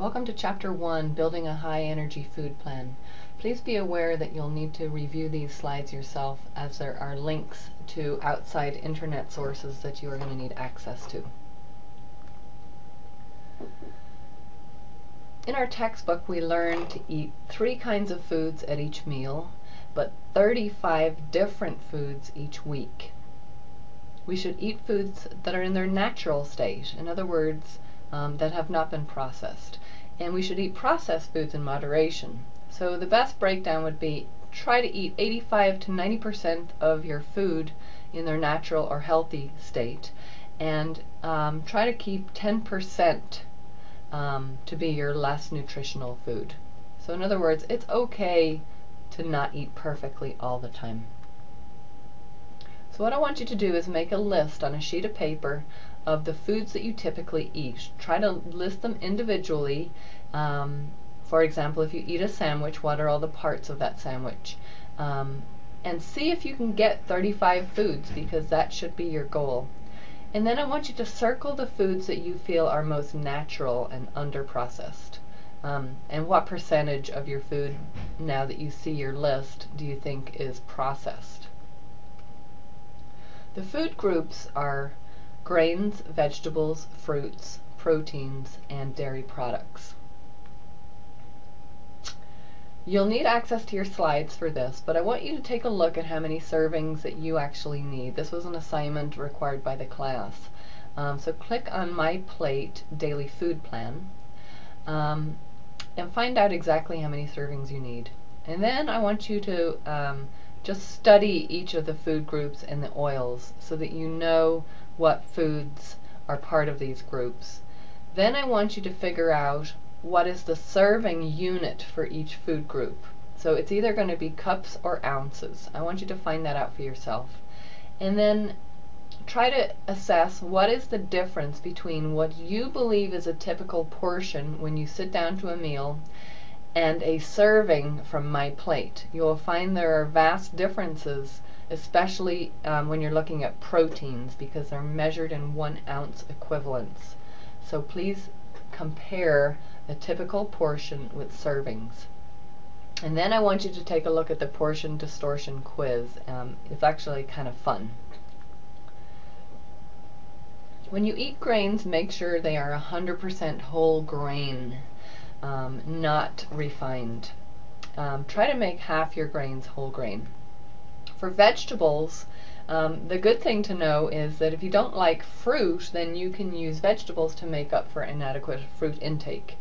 Welcome to Chapter 1, Building a High Energy Food Plan. Please be aware that you'll need to review these slides yourself as there are links to outside internet sources that you are going to need access to. In our textbook we learn to eat three kinds of foods at each meal, but 35 different foods each week. We should eat foods that are in their natural state, in other words, um, that have not been processed. And we should eat processed foods in moderation. So the best breakdown would be try to eat 85 to 90% of your food in their natural or healthy state, and um, try to keep 10% um, to be your less nutritional food. So in other words, it's okay to not eat perfectly all the time. So what I want you to do is make a list on a sheet of paper of the foods that you typically eat. Try to list them individually. Um, for example, if you eat a sandwich, what are all the parts of that sandwich? Um, and see if you can get 35 foods because that should be your goal. And then I want you to circle the foods that you feel are most natural and under-processed. Um, and what percentage of your food, now that you see your list, do you think is processed? The food groups are grains, vegetables, fruits, proteins, and dairy products. You'll need access to your slides for this, but I want you to take a look at how many servings that you actually need. This was an assignment required by the class. Um, so click on My Plate Daily Food Plan um, and find out exactly how many servings you need. And then I want you to um, just study each of the food groups and the oils so that you know what foods are part of these groups. Then I want you to figure out what is the serving unit for each food group. So it's either going to be cups or ounces. I want you to find that out for yourself. And then try to assess what is the difference between what you believe is a typical portion when you sit down to a meal and a serving from my plate. You will find there are vast differences, especially um, when you're looking at proteins because they're measured in one ounce equivalents. So please compare a typical portion with servings. And then I want you to take a look at the portion distortion quiz. Um, it's actually kind of fun. When you eat grains, make sure they are 100% whole grain, um, not refined. Um, try to make half your grains whole grain. For vegetables, um, the good thing to know is that if you don't like fruit, then you can use vegetables to make up for inadequate fruit intake.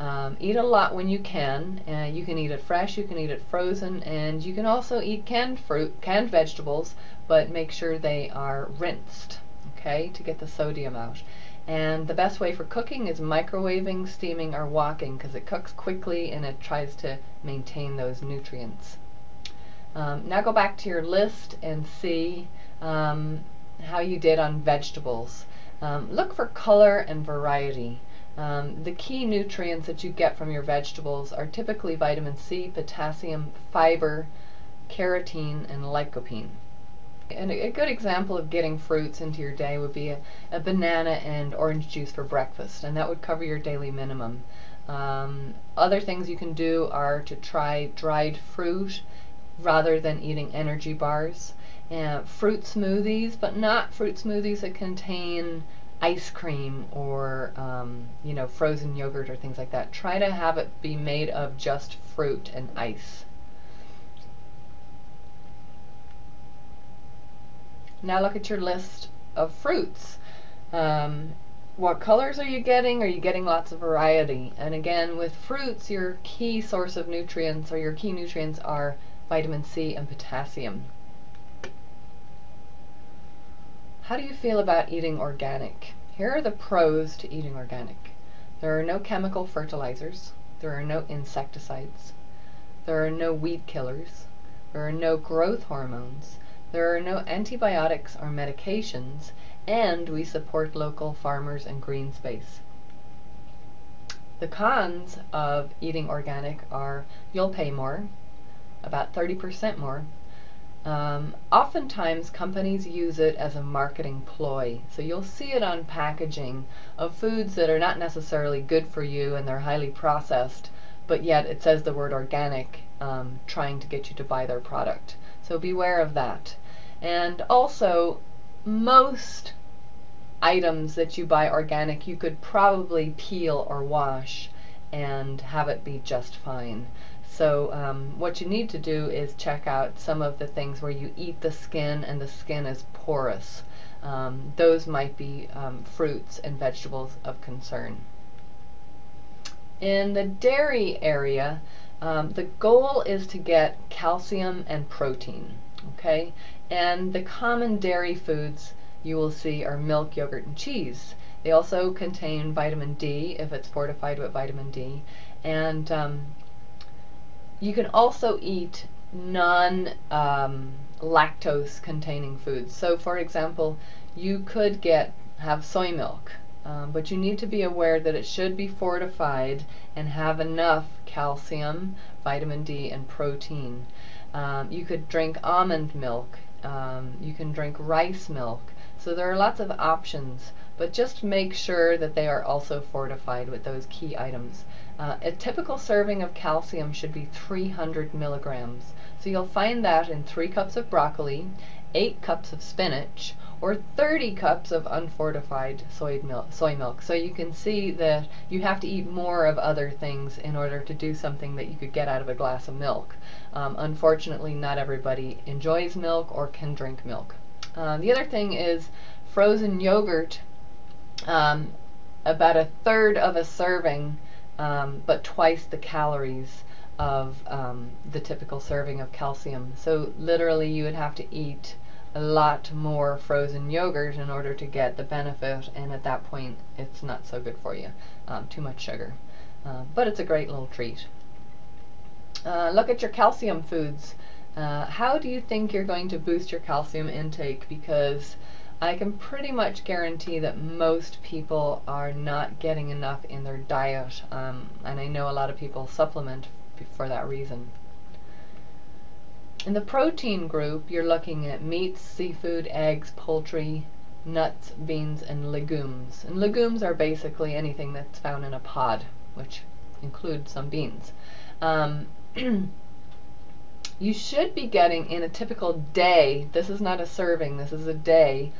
Um, eat a lot when you can. Uh, you can eat it fresh, you can eat it frozen, and you can also eat canned fruit, canned vegetables, but make sure they are rinsed, okay, to get the sodium out. And the best way for cooking is microwaving, steaming, or wokking because it cooks quickly and it tries to maintain those nutrients. Um, now go back to your list and see um, how you did on vegetables. Um, look for color and variety. Um, the key nutrients that you get from your vegetables are typically vitamin C, potassium, fiber, carotene, and lycopene. And a, good example of getting fruits into your day would be a, a, banana and orange juice for breakfast, and that would cover your daily minimum. Um, other things you can do are to try dried fruit rather than eating energy bars. Uh, fruit smoothies, but not fruit smoothies that contain ice cream or um, you know frozen yogurt or things like that. Try to have it be made of just fruit and ice. Now look at your list of fruits. Um, what colors are you getting? Are you getting lots of variety? And again, with fruits, your key source of nutrients or your key nutrients are vitamin C, and potassium. How do you feel about eating organic? Here are the pros to eating organic. There are no chemical fertilizers. There are no insecticides. There are no weed killers. There are no growth hormones. There are no antibiotics or medications. And we support local farmers and green space. The cons of eating organic are you'll pay more, about 30% more. Um, oftentimes, companies use it as a marketing ploy. So you'll see it on packaging of foods that are not necessarily good for you and they're highly processed, but yet it says the word organic, um, trying to get you to buy their product. So beware of that. And also, most items that you buy organic, you could probably peel or wash and have it be just fine. So um, what you need to do is check out some of the things where you eat the skin and the skin is porous. Um, those might be um, fruits and vegetables of concern. In the dairy area, um, the goal is to get calcium and protein, okay? And the common dairy foods you will see are milk, yogurt, and cheese. They also contain vitamin D if it's fortified with vitamin D. And um, you can also eat non um, lactose containing foods. So, for example, you could get have soy milk, um, but you need to be aware that it should be fortified and have enough calcium, vitamin D, and protein. Um, you could drink almond milk. Um, you can drink rice milk. So there are lots of options, but just make sure that they are also fortified with those key items. Uh, a typical serving of calcium should be 300 milligrams. So you'll find that in 3 cups of broccoli, 8 cups of spinach, or 30 cups of unfortified soy milk, soy milk. So you can see that you have to eat more of other things in order to do something that you could get out of a glass of milk. Um, unfortunately, not everybody enjoys milk or can drink milk. Uh, the other thing is frozen yogurt, um, about a third of a serving, um, but twice the calories of um, the typical serving of calcium. So literally you would have to eat a lot more frozen yogurt in order to get the benefit and at that point it's not so good for you. Um, too much sugar. Uh, but it's a great little treat. Uh, look at your calcium foods. Uh, how do you think you're going to boost your calcium intake? Because I can pretty much guarantee that most people are not getting enough in their diet, um, and I know a lot of people supplement for that reason. In the protein group, you're looking at meats, seafood, eggs, poultry, nuts, beans, and legumes. And legumes are basically anything that's found in a pod, which includes some beans. Um, you should be getting in a typical day, this is not a serving, this is a day,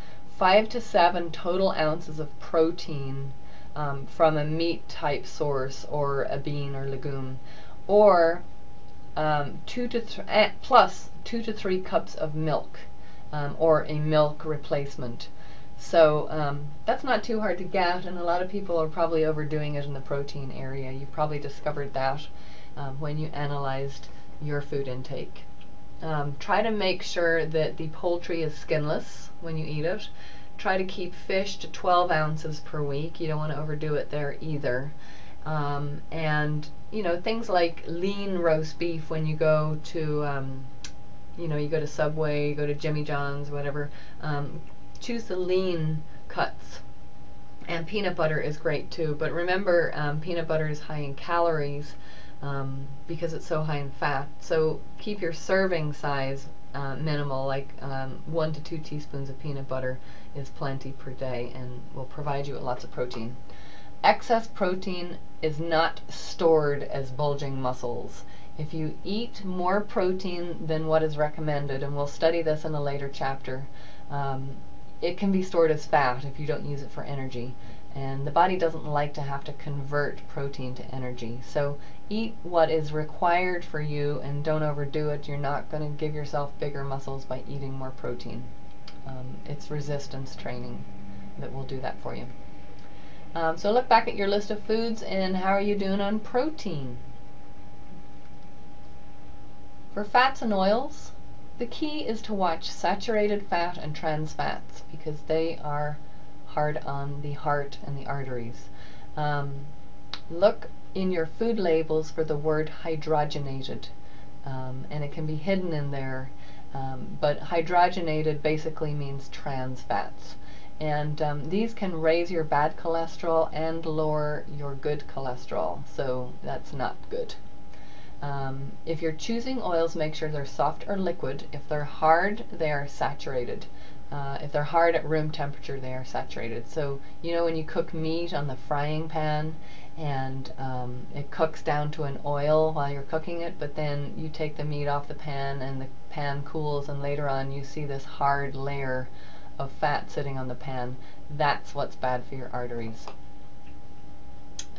five to seven total ounces of protein um, from a meat type source or a bean or legume, or um, two to eh, plus two to three cups of milk um, or a milk replacement. So um, that's not too hard to get, and a lot of people are probably overdoing it in the protein area. You probably discovered that um, when you analyzed your food intake. Um, try to make sure that the poultry is skinless when you eat it. Try to keep fish to 12 ounces per week. You don't want to overdo it there either. Um, and you know things like lean roast beef when you go to um, you know you go to Subway, you go to Jimmy John's, whatever. Um, choose the lean cuts. And peanut butter is great too. But remember, um, peanut butter is high in calories um, because it's so high in fat. So keep your serving size uh, minimal, like um, one to two teaspoons of peanut butter is plenty per day and will provide you with lots of protein. Excess protein is not stored as bulging muscles. If you eat more protein than what is recommended, and we'll study this in a later chapter, um, it can be stored as fat if you don't use it for energy. And the body doesn't like to have to convert protein to energy. So eat what is required for you and don't overdo it. You're not going to give yourself bigger muscles by eating more protein. Um, it's resistance training that will do that for you. Um, so look back at your list of foods and how are you doing on protein? For fats and oils, the key is to watch saturated fat and trans fats because they are hard on the heart and the arteries. Um, look in your food labels for the word hydrogenated, um, and it can be hidden in there. Um, but hydrogenated basically means trans fats. And um, these can raise your bad cholesterol and lower your good cholesterol, so that's not good. Um, if you're choosing oils, make sure they're soft or liquid. If they're hard, they are saturated. Uh, if they're hard at room temperature, they are saturated. So, you know, when you cook meat on the frying pan and um, it cooks down to an oil while you're cooking it, but then you take the meat off the pan and the pan cools, and later on you see this hard layer of fat sitting on the pan. That's what's bad for your arteries.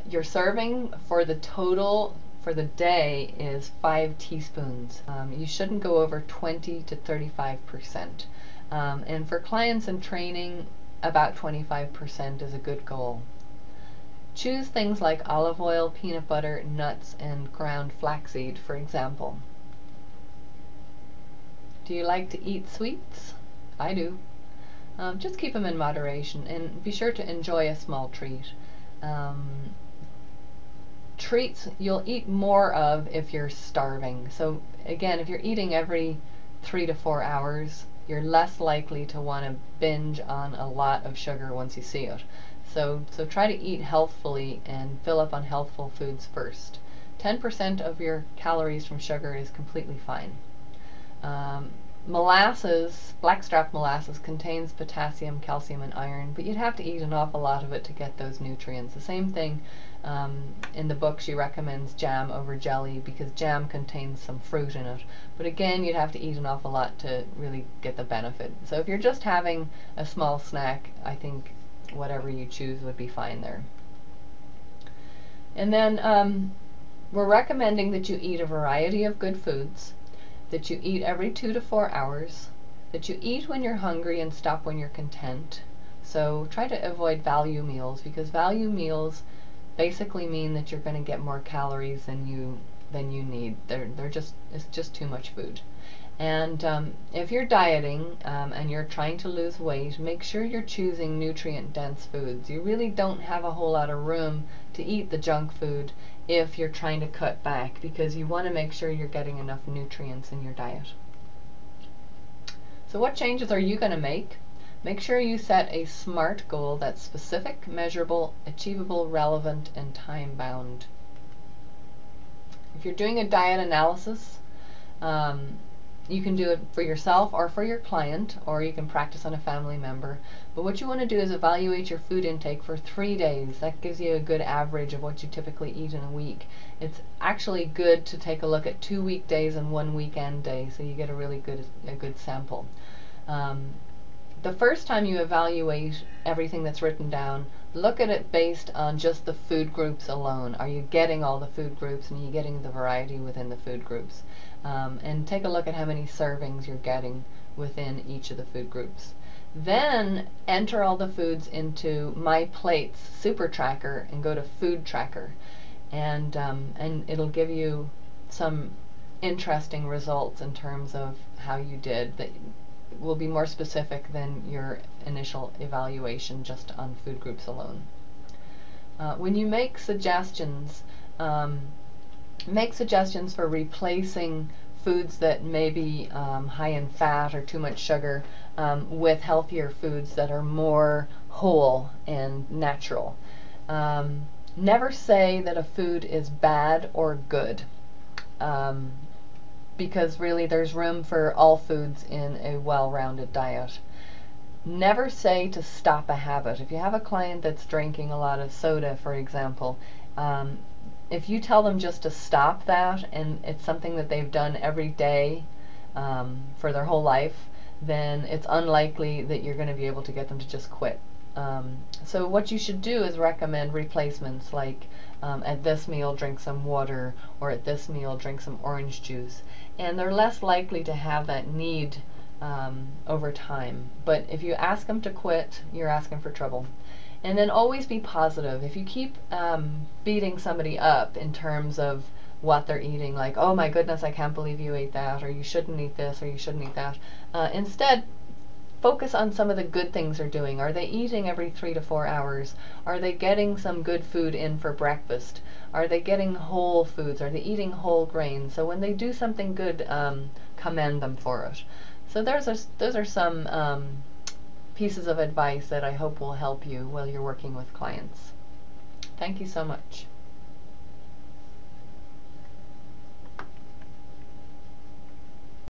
Your serving for the total for the day is five teaspoons. Um, you shouldn't go over 20 to 35 percent. Um, and for clients in training, about 25% is a good goal. Choose things like olive oil, peanut butter, nuts, and ground flaxseed, for example. Do you like to eat sweets? I do. Um, just keep them in moderation and be sure to enjoy a small treat. Um, treats you'll eat more of if you're starving. So again, if you're eating every three to four hours, you're less likely to want to binge on a lot of sugar once you see it. So, so try to eat healthfully and fill up on healthful foods first. 10% of your calories from sugar is completely fine. Um, molasses, blackstrap molasses, contains potassium, calcium, and iron, but you'd have to eat an awful lot of it to get those nutrients. The same thing um, in the book, she recommends jam over jelly because jam contains some fruit in it. But again, you'd have to eat an awful lot to really get the benefit. So if you're just having a small snack, I think whatever you choose would be fine there. And then um, we're recommending that you eat a variety of good foods that you eat every two to four hours, that you eat when you're hungry and stop when you're content. So try to avoid value meals because value meals basically mean that you're going to get more calories than you than you need. They're they're just it's just too much food. And um, if you're dieting um, and you're trying to lose weight, make sure you're choosing nutrient dense foods. You really don't have a whole lot of room to eat the junk food if you're trying to cut back because you want to make sure you're getting enough nutrients in your diet. So what changes are you going to make? Make sure you set a SMART goal that's specific, measurable, achievable, relevant, and time bound. If you're doing a diet analysis, um, you can do it for yourself or for your client, or you can practice on a family member. But what you want to do is evaluate your food intake for three days. That gives you a good average of what you typically eat in a week. It's actually good to take a look at two weekdays and one weekend day, so you get a really good a good sample. Um, the first time you evaluate everything that's written down, look at it based on just the food groups alone. Are you getting all the food groups and are you getting the variety within the food groups? Um, and take a look at how many servings you're getting within each of the food groups. Then enter all the foods into My Plates Super Tracker and go to Food Tracker. And, um, and it'll give you some interesting results in terms of how you did. That will be more specific than your initial evaluation just on food groups alone. Uh, when you make suggestions, um, make suggestions for replacing foods that may be um, high in fat or too much sugar um, with healthier foods that are more whole and natural. Um, never say that a food is bad or good. Because really there's room for all foods in a well-rounded diet. Never say to stop a habit. If you have a client that's drinking a lot of soda, for example, um, if you tell them just to stop that and it's something that they've done every day um, for their whole life, then it's unlikely that you're going to be able to get them to just quit. Um, so what you should do is recommend replacements like um, at this meal drink some water or at this meal drink some orange juice. And they're less likely to have that need um, over time. But if you ask them to quit you're asking for trouble. And then always be positive. If you keep um, beating somebody up in terms of what they're eating like oh my goodness I can't believe you ate that or you shouldn't eat this or you shouldn't eat that uh, instead focus on some of the good things they're doing. Are they eating every three to four hours? Are they getting some good food in for breakfast? Are they getting whole foods? Are they eating whole grains? So when they do something good, um, commend them for it. So there's a, those are some um, pieces of advice that I hope will help you while you're working with clients. Thank you so much.